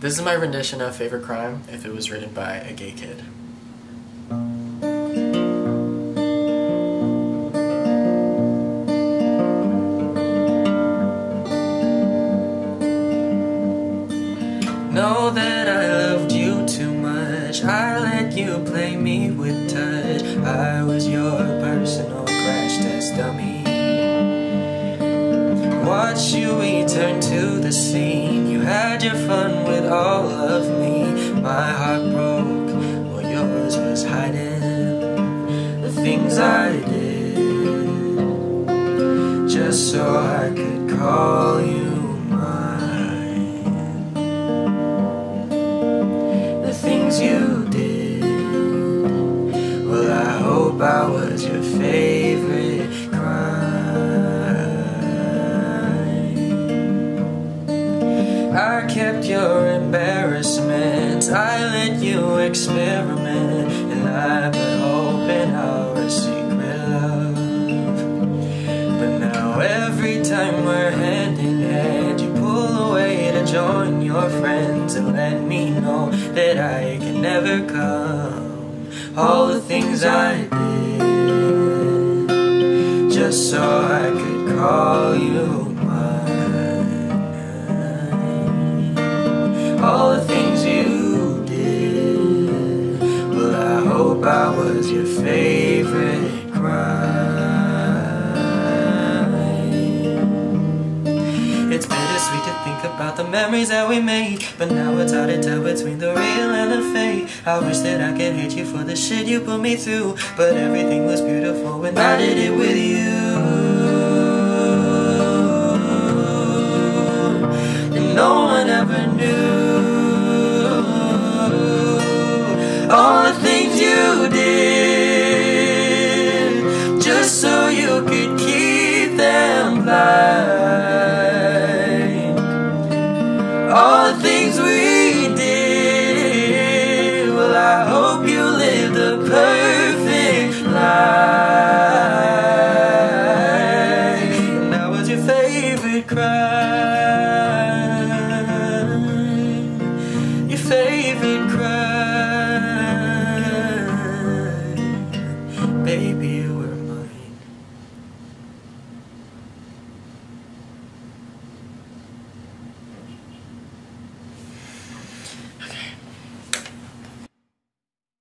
This is my rendition of Favorite Crime if it was written by a gay kid. Know that I loved you too much. I let you play me with touch. I was your personal crash test dummy. Watch you return to the scene. Had your fun with all of me. My heart broke while yours was hiding the things I did just so I could call you mine. The things you did. Well, I hope I was your favorite I kept your embarrassment. I let you experiment, and I put hope in our secret love. But now every time we're hand in hand, you pull away to join your friends and let me know that I can never come. All the things I did just so I could call you I was your favorite crime. It's bittersweet to think about the memories that we made, but now it's hard to tell between the real and the fake. I wish that I could hate you for the shit you put me through, but everything was beautiful when I did it with you. And no one ever knew things